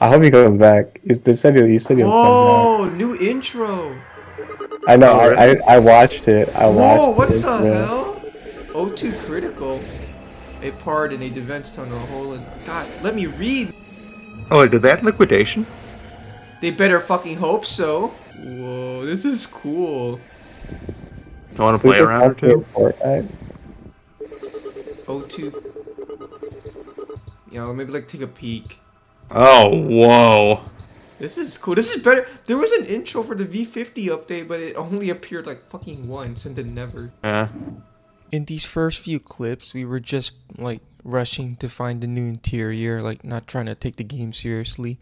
I hope he comes back. He's, they said he, he said he'll come Whoa, new intro. I know. Oh, I, I I watched it. I watched. Whoa, what it, the yeah. hell? O2 critical. A part in a defense tunnel hole in. God, let me read. Oh, did that liquidation? They better fucking hope so. Whoa, this is cool. You want to play around or play two? Fortnite. O2. You know, maybe like take a peek. Oh, whoa. This is cool. This is better. There was an intro for the V50 update, but it only appeared like fucking once and then never. Yeah. In these first few clips, we were just like rushing to find the new interior, like not trying to take the game seriously.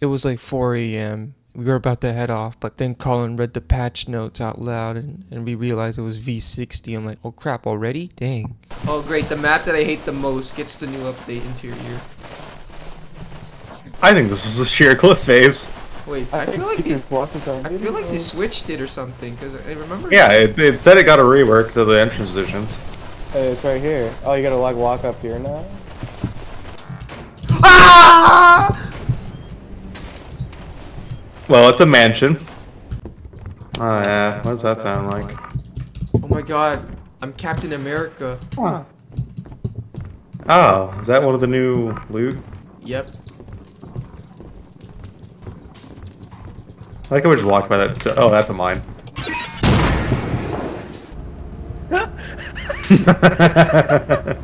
It was like 4 a.m. We were about to head off, but then Colin read the patch notes out loud and, and we realized it was V60. I'm like, oh crap, already? Dang. Oh great, the map that I hate the most gets the new update interior. I think this is a sheer cliff phase. Wait, I feel like they, I feel like they switched it or something, because I remember... Yeah, it, it said it got a rework to the entrance positions. Hey, it's right here. Oh, you gotta like walk up here now. Ah! Well, it's a mansion. Oh yeah, what does that sound like? Oh my god, I'm Captain America. Oh, is that one of the new loot? Yep. I like how we just walked by that. Oh, that's a mine.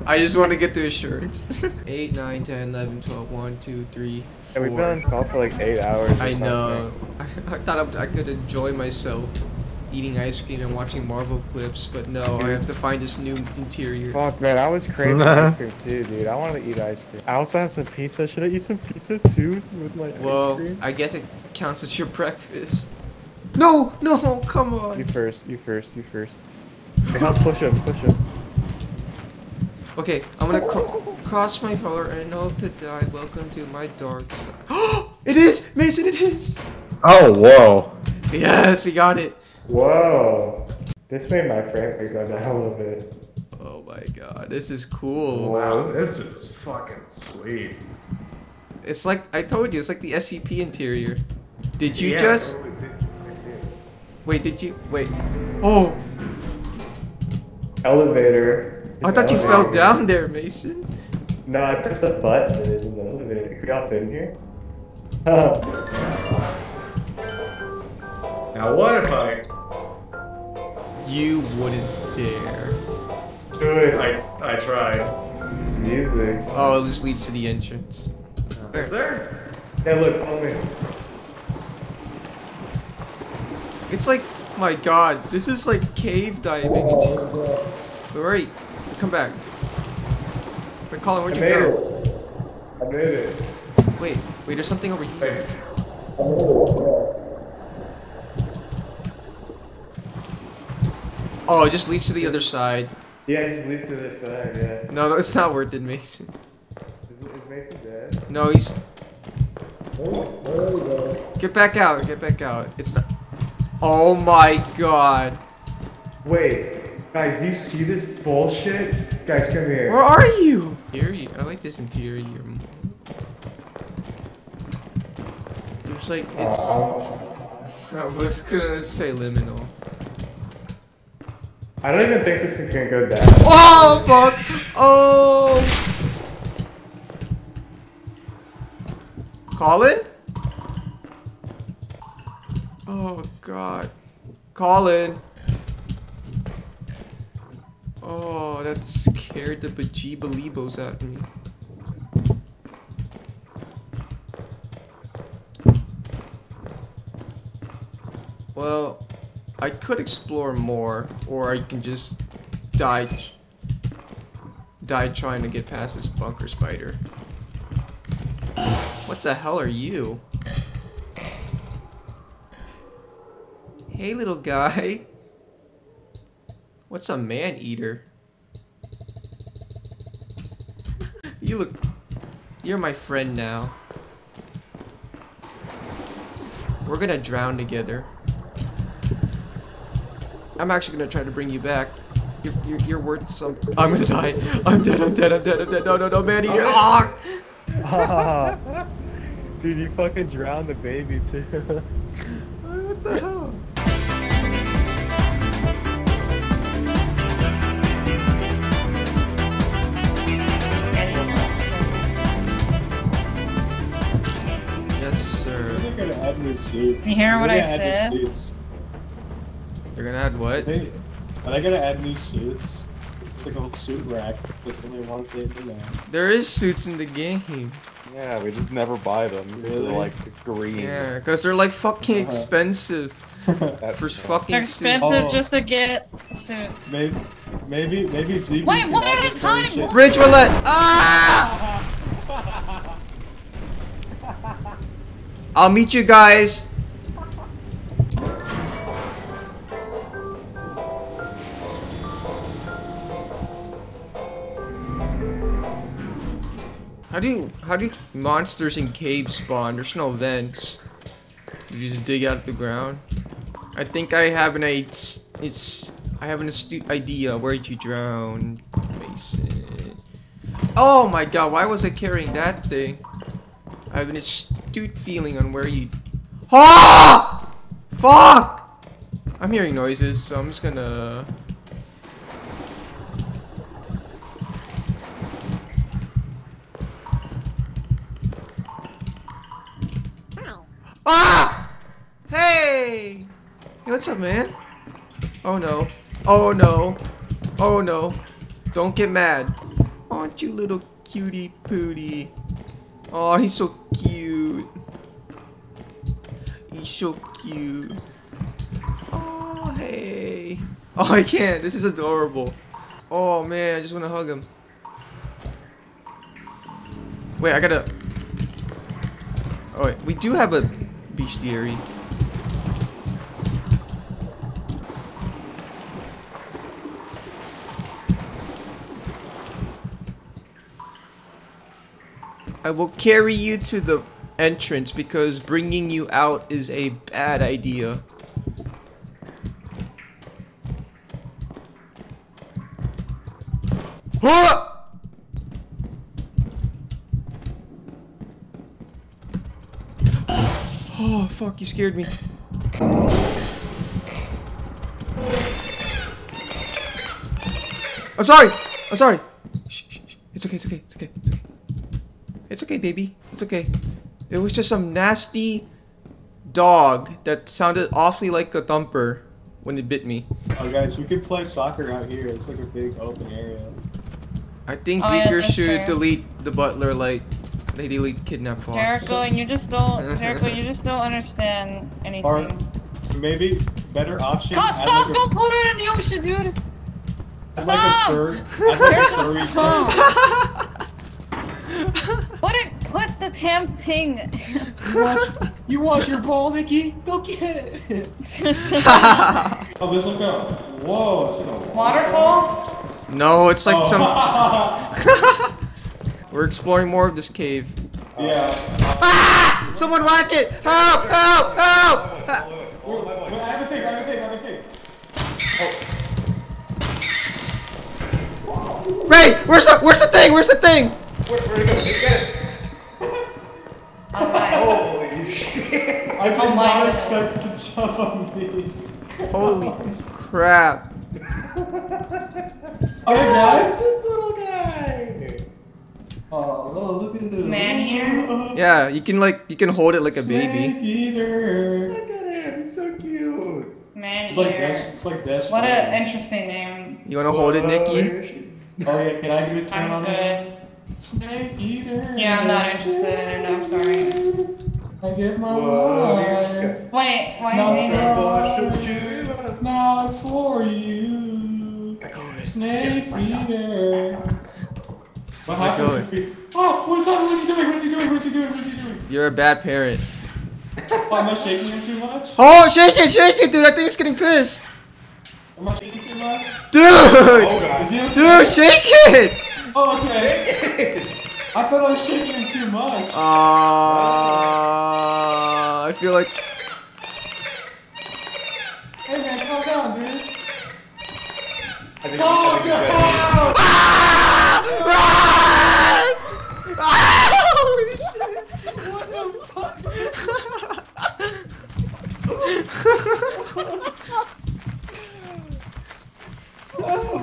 I just want to get the assurance. 8, 9, 10, 11, 12, 1, 2, 3, Yeah, we've been on call for like eight hours. or I something. know. I, I thought I, I could enjoy myself eating ice cream and watching Marvel clips, but no, I have to find this new interior. Fuck, man, I was craving ice cream too, dude. I wanted to eat ice cream. I also have some pizza. Should I eat some pizza too with my ice Well, cream? I guess it counts as your breakfast. No, no, come on. You first, you first, you first. Hey, help push him, push him. Okay, I'm gonna cro- cross my color and hope to die. Welcome to my dark side. it is! Mason, it is! oh, whoa. Yes, we got it. Whoa. This made my frame rate go down a little bit. Oh my god, this is cool. Wow, this is fucking sweet. It's like, I told you, it's like the SCP interior. Did you just? Wait, did you? Wait. Oh, Elevator. I thought you fell down there, Mason. No, I pressed a button and it's in the elevator. Can we all fit in here? Now, what if I. You wouldn't dare. Do it. I, I tried. It's music. Oh, this leads to the entrance. There. There? Hey, look, follow me. It's like, my god, this is like cave diving. and shit. Where? Come back. Wait, Colin, where'd I you go? it. I made it. Wait, wait, there's something over here. Oh, it just leads to the other side. Yeah, it just leads to this side, yeah. No, no, it's not worth it, Mason. Is, is Mason dead? No, he's. Get back out, get back out. It's not. Oh my god. Wait, guys, do you see this bullshit? Guys, come here. Where are you? Interior. I like this interior. more. There's like it's. Uh-huh. I was gonna say liminal. I don't even think this can go down. Oh fuck! Oh. Colin? Oh god. Colin. Oh, that scared the bejeebaliebos out of me. Well, I could explore more, or I can just die, die trying to get past this bunker spider. What the hell are you? Hey, little guy. What's a Maneater? you look. You're my friend now. We're gonna drown together. I'm actually gonna try to bring you back. You're, you're, you're worth some. I'm gonna die. I'm dead. I'm dead. I'm dead. I'm dead. No, no, no, Maneater. Ah! Dude, you fucking drowned the baby too. what the hell? Yes, sir. They're gonna suits. You hear what They're I gonna add said? Suits. You're gonna add what? They, are they gonna add new suits? It's like a whole suit rack. There's only one thing in there. There is suits in the game. yeah, we just never buy them. Really? They're like green. Yeah, because they're like fucking Uh-huh. expensive for fucking They're expensive Oh. just to get suits. maybe, maybe, maybe Zeke. Wait, one at a time, Bridge roulette! Ah! I'll meet you guys. How do monsters in caves spawn? There's no vents. You just dig out of the ground. I think I have an it's it's I have an astute idea where to drown. Mason. Oh my god, why was I carrying that thing? I have an astute feeling on where you Ah! Fuck! I'm hearing noises, so I'm just gonna Ah! Hey! Hey, what's up, man? Oh no. Oh no. Oh no. Don't get mad. Aren't you little cutie pootie? Oh, he's so cute. He's so cute. Oh, hey. Oh, I can't. This is adorable. Oh, man. I just want to hug him. Wait, I gotta... Oh, wait. We do have a bestiary. I will carry you to the entrance because bringing you out is a bad idea. Huh! Oh, fuck, you scared me. I'm sorry! I'm sorry! Shh, shh, shh. It's okay, it's okay, it's okay, it's okay. It's okay, baby. It's okay. It was just some nasty dog that sounded awfully like a thumper when it bit me. Oh, guys, we could play soccer out here. It's like a big open area. I think Oh, Zeker that's should fair. delete the butler like they delete kidnap fox. Jericho, you just don't. Jericho, you just don't understand anything. Or maybe better option. God, stop! like Don't a, put it in the ocean, dude. add like a Stop! fur. Like a Jericho, furry stop. Put it. Put the damn thing. You wash your ball, Nikki? Go get it. oh, this will go. Whoa, it's a Waterfall. no, it's like Oh. some. We're exploring more of this cave. yeah. Ah! Someone whack it! Help! Help! Help! Wait, wait, I have a thing. I have a thing. I have a thing. Ray, where's the where's the thing? Where's the thing? I did Oh my not goodness. expect to jump on these. Holy crap! Okay, guys. this little guy. Oh, look at this. Man here. Yeah, you can like you can hold it like a baby. Snake eater. Look at him. He's so cute. Man It's like here. Dash. It's like Dash. What an interesting name. You wanna hold it, Nikki? Oh yeah, can I give it turn I'm on? good. Snake eater. Yeah, I'm not interested in it. I'm sorry. I give my Whoa, life. Wait, why No, do you hate it? not. Not for you. Snake eater. What Let go. happens? Oh, what's up? What's he doing? What's he doing? What's he doing? What's he doing? You're a bad parent. Oh, am I shaking him too much? Oh, shake it, shake it, dude! I think it's getting pissed. Am I shaking too much? Dude! Is he okay? Dude, shake it! Oh, okay. I thought I was shaking him too much. Uh, I feel like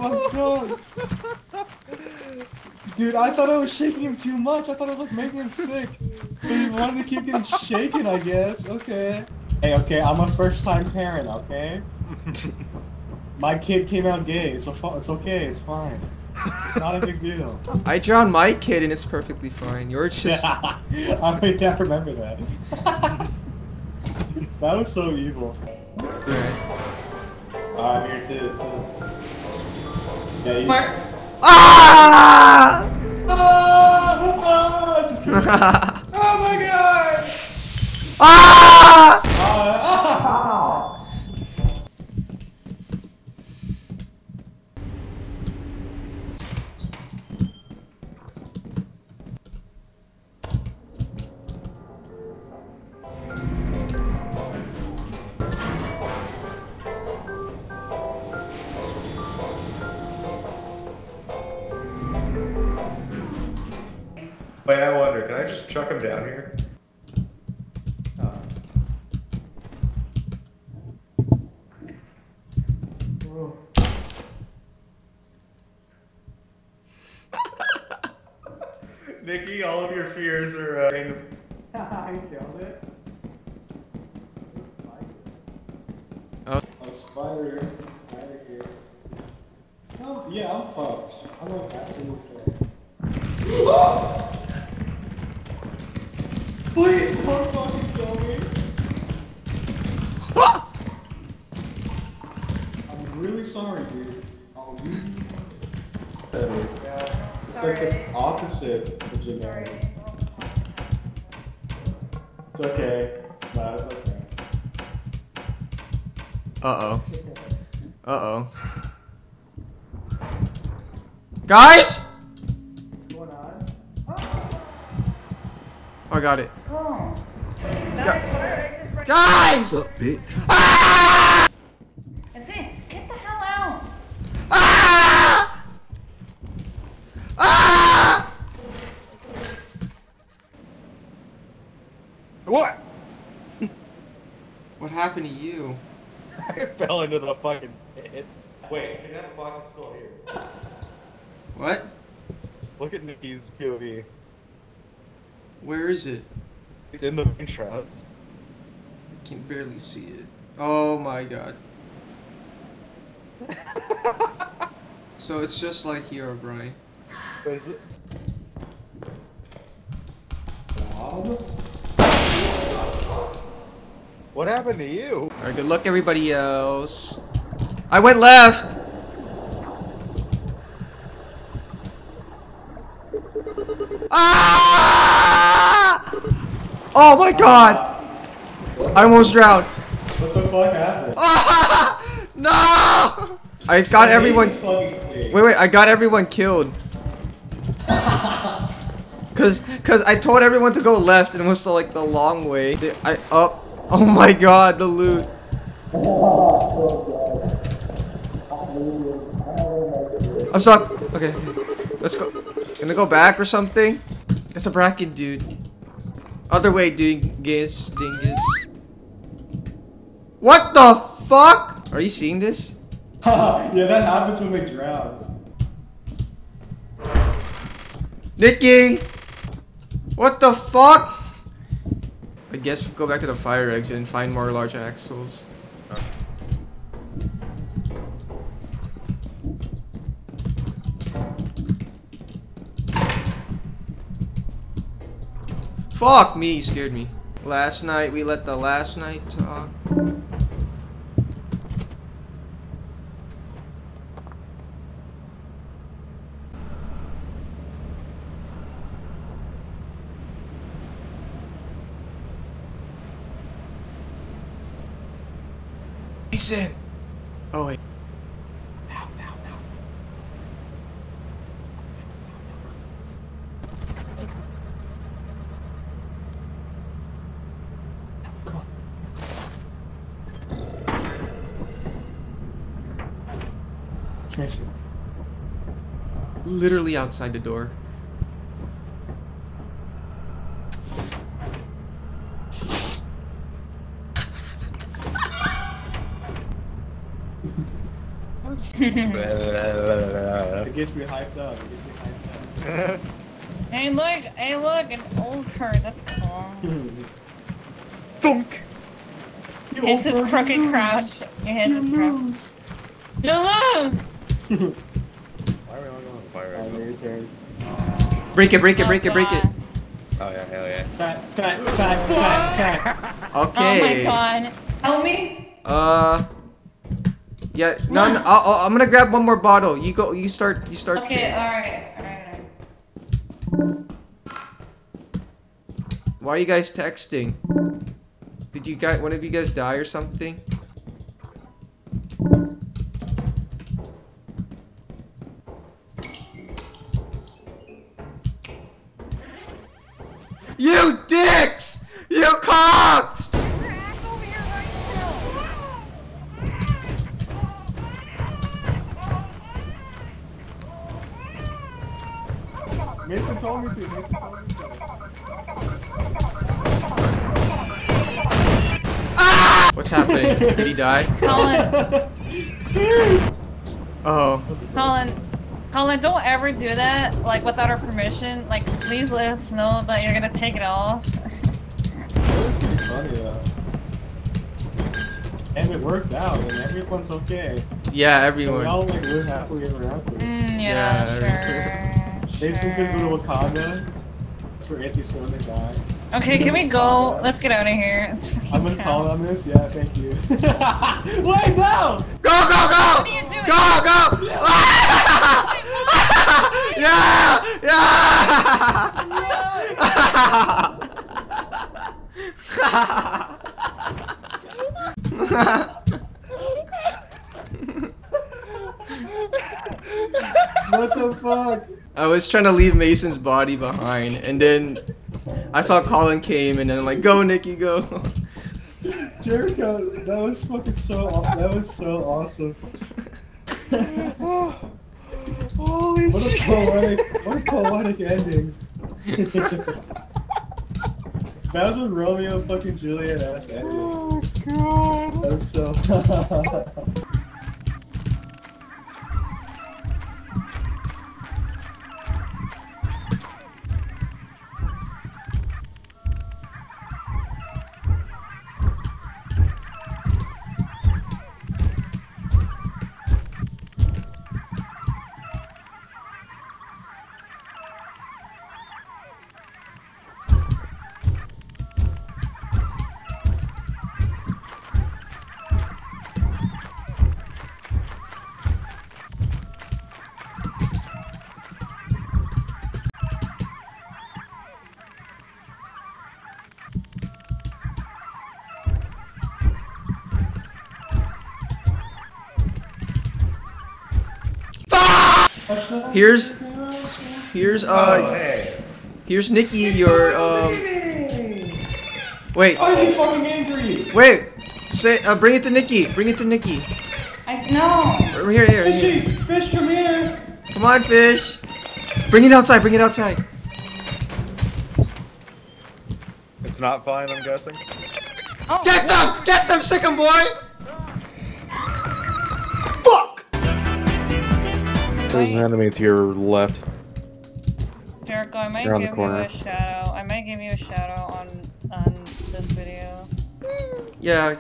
My god! Dude, I thought I was shaking him too much. I thought I was like making him sick. But he wanted to keep getting shaken, I guess. Okay. Hey, okay, I'm a first time parent, okay? My kid came out gay. It's, it's okay, it's fine. It's not a big deal. I drowned my kid and it's perfectly fine. Yours just. Yeah, I, mean, yeah, remember that. that was so evil. Alright, here too. Yeah, you Mark. Ah! Ah! Ah! Just kidding. oh my god! ah! Ah! Nikki, all of your fears are. Uh, I killed it. Oh. A spider. Spider here. Oh, yeah, I'm fucked. I'm like absolutely fucked. Please don't fucking kill me. I'm really sorry, dude. I'll leave you. It's like the opposite of generic. It's okay. No, it's okay. Uh oh. Uh oh. Guys! What's? Oh, I got it. Oh. Guys! That's it. Get the hell out. Ah! Ah! what? What happened to you? I fell into the fucking pit. Wait, can that box still here? What? Look at Nikki's POV. Where is it? It's in the Vain Shrouds. I can barely see it. Oh my god. so it's just like here, Brian. But is it? What happened to you? Alright, good luck everybody else. I went left! Ah! Oh my god! I almost drowned. What the fuck happened? Ah! No! I got everyone. Fucking clear. Wait, wait, I got everyone killed. Cause, cause I told everyone to go left and it was the, like the long way. I up. Oh Oh my god, the loot. I'm stuck. Okay, let's go. Gonna go back or something. It's a bracken, dude. Other way, dingus, dingus. What the fuck? Are you seeing this? yeah, that happens when we drown. Nikki! What the fuck? Guess go back to the fire exit and find more large axles. Fuck me, scared me. Last night we let the last night talk. Mason! Oh wait. Mason. Literally outside the door. It gets me hyped up. It gets me hyped up. Hey, look! Hey, look! An old card. That's cool. Dunk! You Hits its over- crooked you crouch. You hit You its crouch. lose. You lose! Why are we all going on fire Alright, right your turn. Break it, break it, break it, break it. Oh, Oh yeah, hell yeah. Fat, fat, fat, fat, fat. Okay. Oh my god. Help me? Uh. Yeah, no, no I'll, I'm gonna grab one more bottle. You go. You start. You start. Okay, alright. Alright. Why are you guys texting? Did you guys? One of you guys die or something? You dicks! You cocks! Told me to. Mason told me to. What's happening? Did he die? Colin, Oh. Colin, Colin, don't ever do that, like, without our permission. Like, please let us know that you're gonna take it off. It was pretty funny though. And it worked out, and everyone's okay. Yeah, And we all everyone. like live happily ever after. Mm, Yeah. yeah, sure. Mason's gonna go to Wakanda. That's where Anthony's gonna die. Okay, can we go? Let's get out of here. It's I'm gonna hell. call on this. Yeah, thank you. Wait, no! Go, go, go! What are you doing? Go, go! yeah! Yeah! What the fuck? I was trying to leave Mason's body behind, and then I saw Colin came, and then I'm like, "Go, Nikki, go!" Jericho, that was fucking so. aw- That was so awesome. Holy What a poetic, what a poetic ending. that was a Romeo fucking Juliet ass ending. Oh god. That was so. Here's, here's uh, here's Nikki. Your um, wait, Why is he fucking angry? wait. Say, uh, bring it to Nikki. Bring it to Nikki. I know. Here, here, here. Fishy, fish, come here. Come on, fish. Bring it outside. Bring it outside. It's not fine, I'm guessing. Oh, Get them! Get them, sick'em boy! There's an enemy to your left. Jericho, I might You're on the give you a shout out. I might give you a shout out on on this video. Yeah,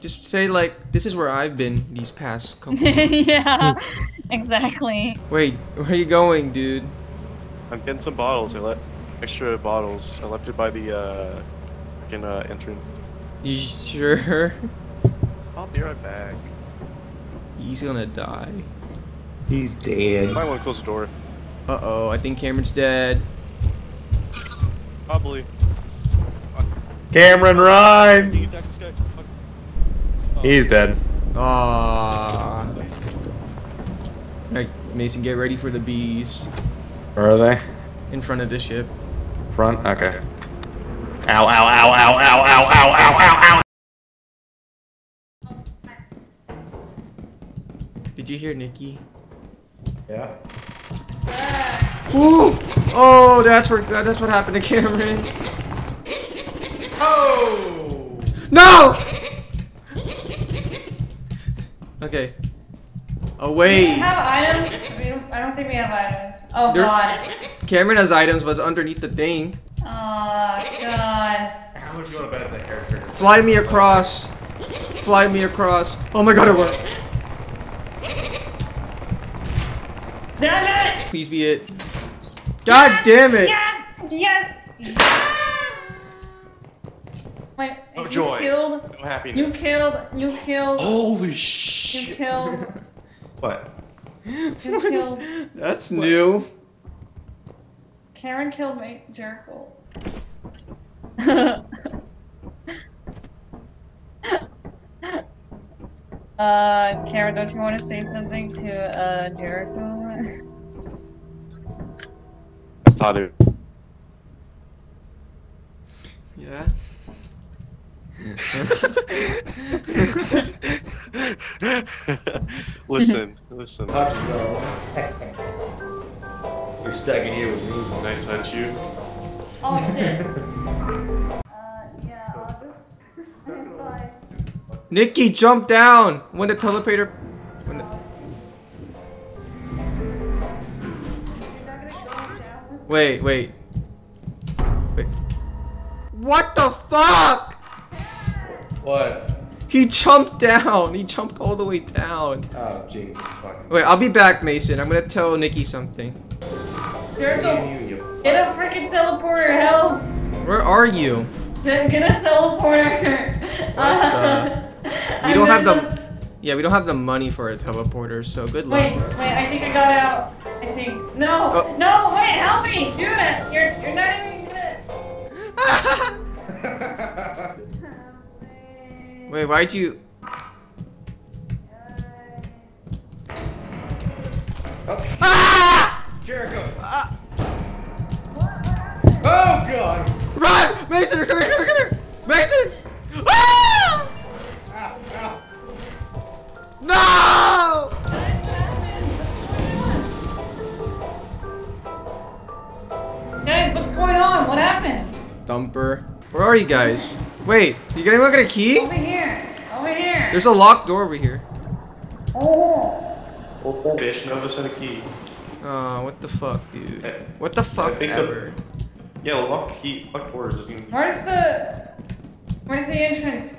just say like, this is where I've been these past couple. yeah, exactly. Wait, where are you going, dude? I'm getting some bottles. I left extra bottles. I left it by the uh, freaking uh, entrance. You sure? I'll be right back. He's gonna die. He's dead. Might want to close the door. Uh oh, I think Cameron's dead. Probably. Cameron, You run! attack this guy. Fuck. Oh. He's dead. Ah. Alright, Mason, get ready for the bees Where are they? in front of the ship. Front? Okay. Ow, ow, ow, ow, ow, ow, ow, ow, ow, ow! Did you hear Nikki? Yeah. Ooh! Oh, that's where that's what happened to Cameron. Oh! No! Okay. Oh, Away. We Away. have items. We don't, I don't think we have items. Oh There- god. Cameron has items, but it's underneath the thing. Oh god. How much you want to bet it's a character? Fly me across. Fly me across. Oh my god, it worked. Damn it! Please be it. God damn it. Yes! Yes! yes! Oh, Wait, No you joy. killed. No You killed. You killed. Holy sh! You killed. What? You killed. That's new. Karen killed me, Jericho. uh, Karen, don't you want to say something to uh Jericho? I thought it. Yeah. listen, listen. Touch so. You're stuck in here with me. Can I touch you? oh shit. Nikki, jump down when the teleporter. When the... You're not gonna go down. Wait, wait. Wait. What the fuck? What? He jumped down. He jumped all the way down. Oh, Jesus fucking. Wait, I'll be back, Mason. I'm gonna tell Nikki something. Jericho, You, you. get a freaking teleporter, help! Where are you? Get a teleporter. the- We don't have gonna- the. Yeah, we don't have the money for a teleporter, so good luck. Wait, wait, I think I got out. I think. No, Oh. no, wait, help me! Do it! You're, you're not even good. Wait, why'd you? Ah! Jericho. Ah! Oh God. Run! Mason, come here, come here, come here! Mason! Ah! What happened? Thumper. Where are you guys? Wait, you got anyone got a key? Over here. Over here. There's a locked door over here. Oh. Fish, none of us had a key. Oh, what the fuck, dude? Eh, What the fuck think the- Yeah, lock key, lock doors doesn't. Where's the... Where's the entrance?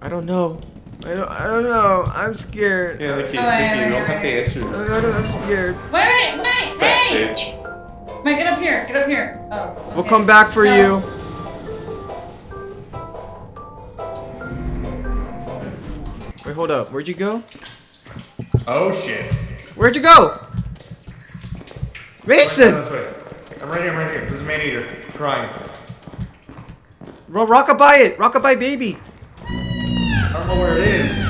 I don't know. I don't. I don't know. I'm scared. Yeah, the key, Oh, the yeah, key. yeah, We don't yeah, have the I, answer. I don't, I'm scared. Wait, wait, wait, Fat hey! bitch. Wait, get up here. Get up here. Oh. We'll come back for No. you. Wait, hold up. Where'd you go? Oh shit. Where'd you go? Mason! This way. I'm right here. I'm right here. There's a Maneater crying. Ro- rockabye it! Rockabye baby! I don't know where it is.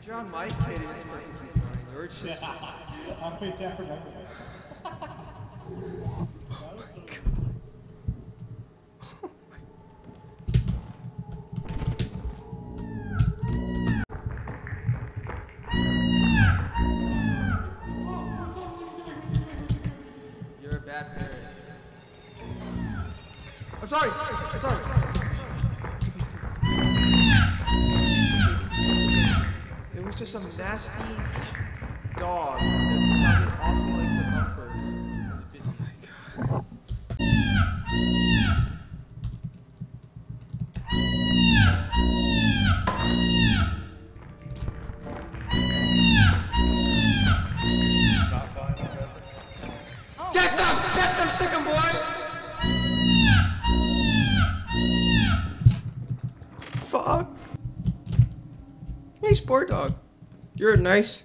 I drowned my kid in this perfectly fine. Yours just. You're nice.